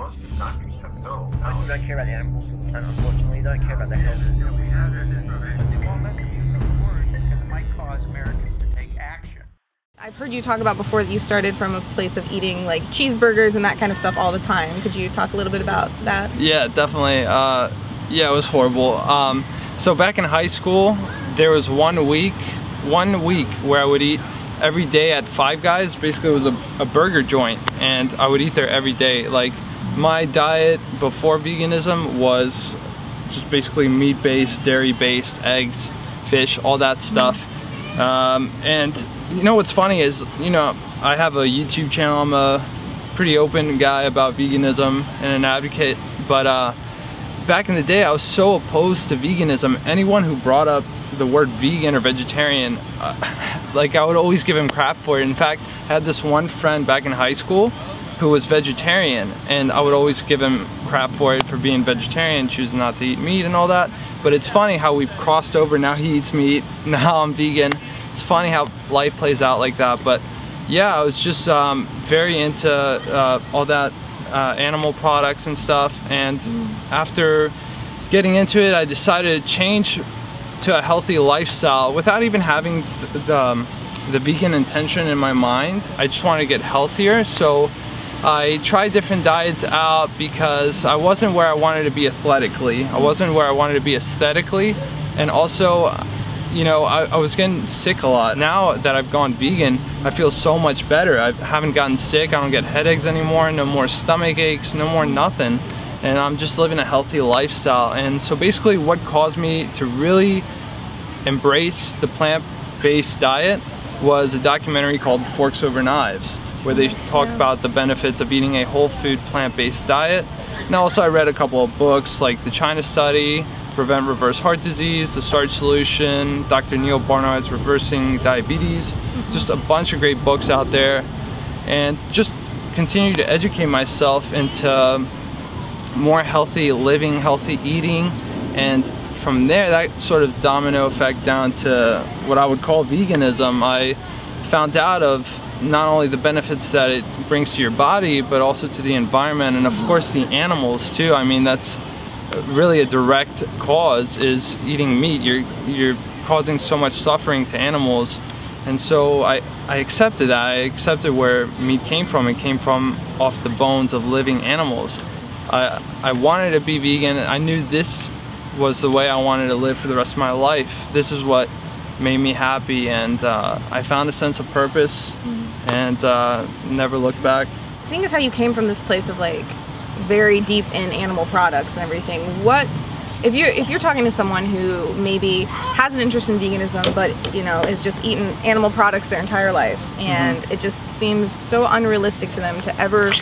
most doctors have no don't care about the animals, don't care about the health. But they won't let use words it might cause Americans to take action. I've heard you talk about before that you started from a place of eating like cheeseburgers and that kind of stuff all the time. Could you talk a little bit about that? Yeah, definitely. Uh, yeah, it was horrible. Um, so back in high school, there was one week, one week where I would eat every day at Five Guys. Basically, it was a, a burger joint, and I would eat there every day. Like my diet before veganism was just basically meat-based, dairy-based, eggs, fish, all that stuff. Um, and you know what's funny is, you know, I have a YouTube channel. I'm a pretty open guy about veganism and an advocate, but uh, back in the day, I was so opposed to veganism. Anyone who brought up the word vegan or vegetarian, uh, like I would always give him crap for it. In fact, I had this one friend back in high school who was vegetarian and I would always give him crap for it for being vegetarian, choosing not to eat meat and all that. But it's funny how we've crossed over, now he eats meat, now I'm vegan. It's funny how life plays out like that. But yeah, I was just um, very into uh, all that uh, animal products and stuff. And after getting into it, I decided to change to a healthy lifestyle without even having the, the, um, the vegan intention in my mind. I just wanted to get healthier. So I tried different diets out because I wasn't where I wanted to be athletically. I wasn't where I wanted to be aesthetically. And also, you know, I, I, was getting sick a lot. Now that I've gone vegan, I feel so much better. I haven't gotten sick, I don't get headaches anymore, no more stomach aches, no more nothing. And I'm just living a healthy lifestyle. And so basically what caused me to really embrace the plant-based diet was a documentary called Forks Over Knives, where they talk about the benefits of eating a whole food plant-based diet. And also I read a couple of books like The China Study, Prevent Reverse Heart Disease, The Starch Solution, Dr. Neal Barnard's Reversing Diabetes, mm-hmm. just a bunch of great books out there. And just continue to educate myself into more healthy living, healthy eating, and from there that sort of domino effect down to what I would call veganism. I found out of not only the benefits that it brings to your body, but also to the environment and of course the animals too. I mean, that's really a direct cause is eating meat. You're, you're causing so much suffering to animals. And so I, I accepted that. I accepted where meat came from. It came from off the bones of living animals. I, I wanted to be vegan. I knew this was the way I wanted to live for the rest of my life. This is what made me happy and uh, I found a sense of purpose and uh, never looked back. Seeing as how you came from this place of like very deep in animal products and everything, what if you're if you're talking to someone who maybe has an interest in veganism but you know is just eating animal products their entire life and mm -hmm. it just seems so unrealistic to them to ever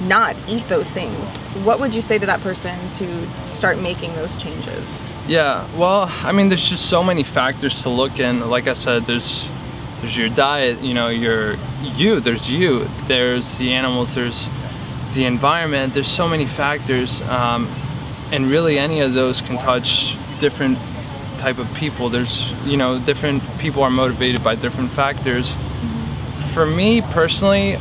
not eat those things what would you say to that person to start making those changes yeah well i mean there's just so many factors to look in like i said there's there's your diet you know your you there's you there's the animals there's the environment there's so many factors um, and really any of those can touch different type of people. There's you know different people are motivated by different factors. For me personally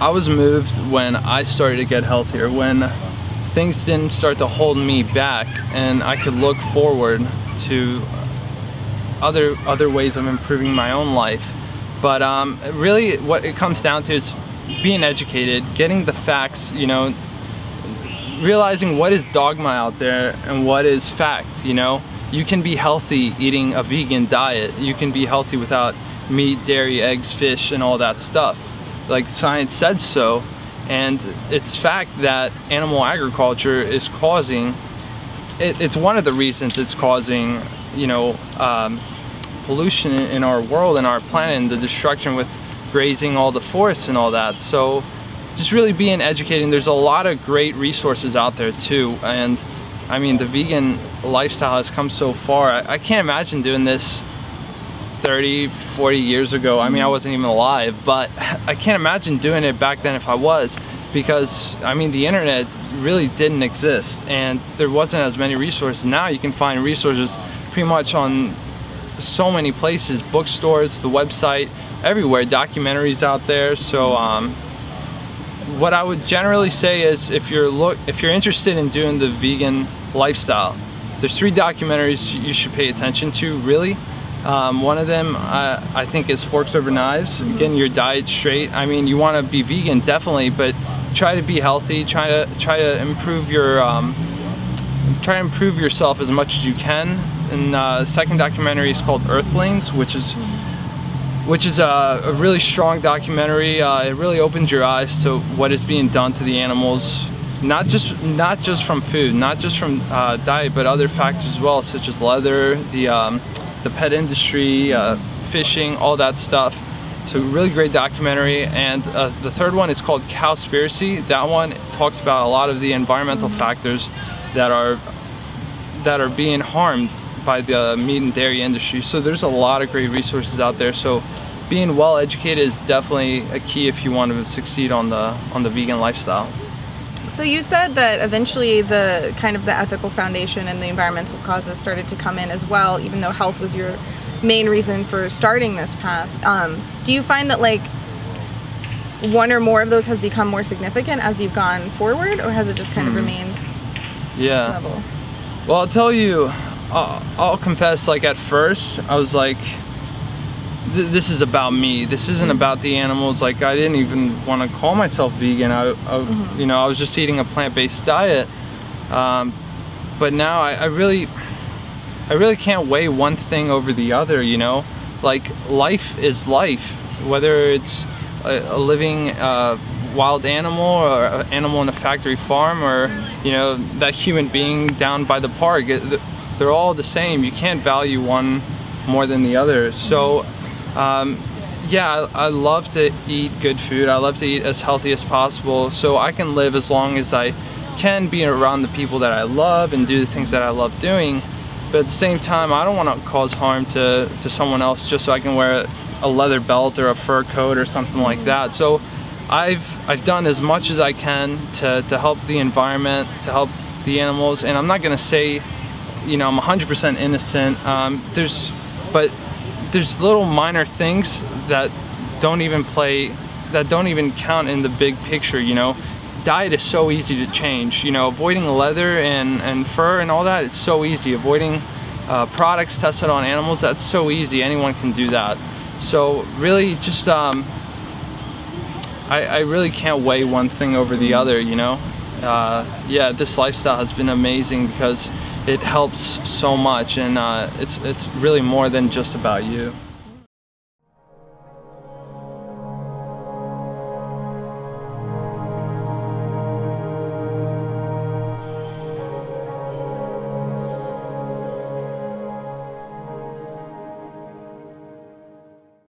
I was moved when I started to get healthier when things didn't start to hold me back and I could look forward to other other ways of improving my own life but um, really what it comes down to is being educated getting the facts you know realizing what is dogma out there and what is fact, you know? You can be healthy eating a vegan diet. You can be healthy without meat, dairy, eggs, fish, and all that stuff. Like science said so. And it's fact that animal agriculture is causing, it, it's one of the reasons it's causing, you know, um, pollution in our world and our planet and the destruction with grazing all the forests and all that. So just really being educating. There's a lot of great resources out there too. And I mean, the vegan lifestyle has come so far. I, I, can't imagine doing this 30, 40 years ago. I mean, I mm-hmm. wasn't even alive, but I can't imagine doing it back then if I was because I mean, the internet really didn't exist and there wasn't as many resources. Now you can find resources pretty much on so many places, bookstores, the website, everywhere, documentaries out there. So, um, what I would generally say is if you're look if you're interested in doing the vegan lifestyle, there's three documentaries you should pay attention to really. Um, one of them uh, I think is Forks Over Knives, getting your diet straight. I mean, you want to be vegan definitely, but try to be healthy. Try to try to improve your um, try to improve yourself as much as you can. And uh, the second documentary is called Earthlings, which is which is a, a really strong documentary. Uh, it really opens your eyes to what is being done to the animals not just not just from food, not just from uh, diet, but other factors as well, such as leather, the um, the pet industry, uh, fishing, all that stuff. So really great documentary. And uh, the third one is called Cowspiracy. That one talks about a lot of the environmental factors that are that are being harmed by the meat and dairy industry. So there's a lot of great resources out there. So being well educated is definitely a key if you want to succeed on the on the vegan lifestyle. So you said that eventually the kind of the ethical foundation and the environmental causes started to come in as well, even though health was your main reason for starting this path. Um, do you find that like one or more of those has become more significant as you've gone forward, or has it just kind of Hmm. remained Yeah. level? Well, I'll tell you, I'll, I'll confess, like at first, I was like, th this is about me. This isn't about the animals. Like I didn't even want to call myself vegan. I, I you know, I was just eating a plant-based diet. Um, but now I, I really, I really can't weigh one thing over the other. You know, like life is life, whether it's a, a living uh, wild animal or an animal in a factory farm or you know that human being down by the park. It- they're all the same. You can't value one more than the other. So. Um, yeah, I, I love to eat good food. I love to eat as healthy as possible so I can live as long as I can be around the people that I love and do the things that I love doing. But at the same time, I don't want to cause harm to, to someone else just so I can wear a leather belt or a fur coat or something like that. So I've, I've done as much as I can to, to help the environment, to help the animals, and I'm not gonna say, you know, I'm 100% innocent. Um, there's, but there's little minor things that don't even play that don't even count in the big picture you know? Diet is so easy to change you know? Avoiding leather and and fur and all that it's so easy. Avoiding uh, products tested on animals that's so easy. Anyone can do that. So really just um, I, I really can't weigh one thing over the other you know? Uh, yeah this lifestyle has been amazing because it helps so much and uh, it's it's really more than just about you